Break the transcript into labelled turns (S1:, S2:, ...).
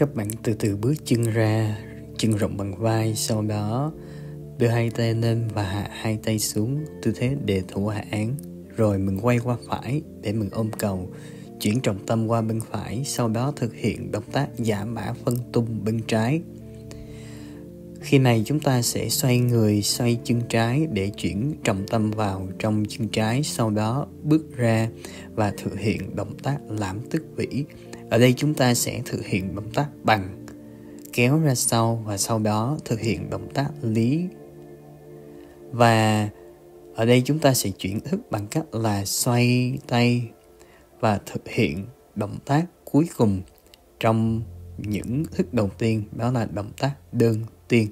S1: các bạn từ từ bước chân ra, chân rộng bằng vai, sau đó đưa hai tay lên và hạ hai tay xuống. Tư thế đề thủ hạ án. Rồi mình quay qua phải để mình ôm cầu, chuyển trọng tâm qua bên phải, sau đó thực hiện động tác giảm mã phân tung bên trái. Khi này chúng ta sẽ xoay người, xoay chân trái để chuyển trọng tâm vào trong chân trái, sau đó bước ra và thực hiện động tác lãm tức vĩ ở đây chúng ta sẽ thực hiện động tác bằng, kéo ra sau và sau đó thực hiện động tác lý. Và ở đây chúng ta sẽ chuyển thức bằng cách là xoay tay và thực hiện động tác cuối cùng trong những thức đầu tiên, đó là động tác đơn tiên.